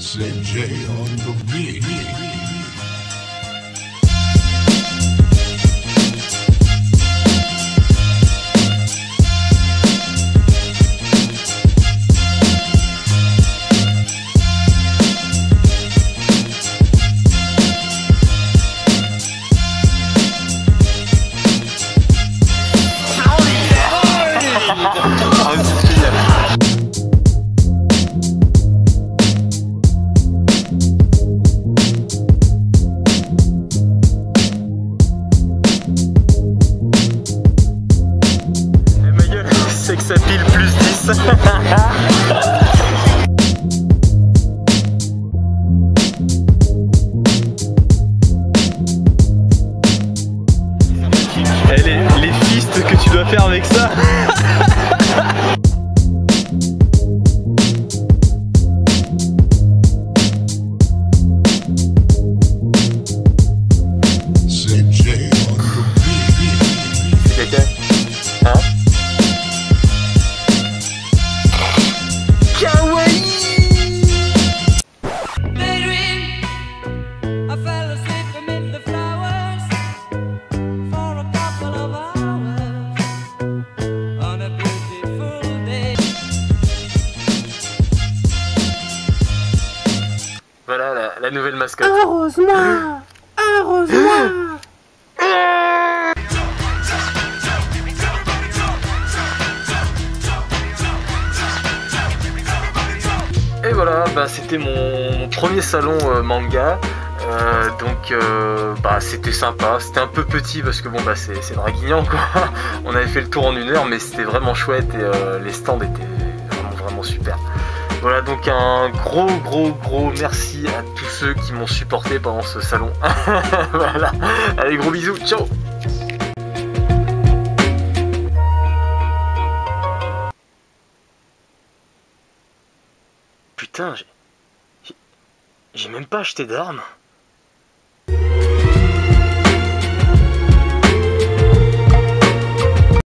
CJ on the beat. 10. Eh, les fistes que tu dois faire avec ça Voilà la, la nouvelle mascotte. Arrose-moi Arrose-moi Et voilà, bah, c'était mon, mon premier salon euh, manga. Euh, donc euh, bah, c'était sympa, c'était un peu petit parce que bon bah c'est c'est Draguignan quoi. On avait fait le tour en une heure mais c'était vraiment chouette et les stands étaient vraiment vraiment super. Voilà donc un gros gros gros merci à tous ceux qui m'ont supporté pendant ce salon. voilà, allez gros bisous, ciao Putain, j'ai... j'ai- même pas acheté d'armes.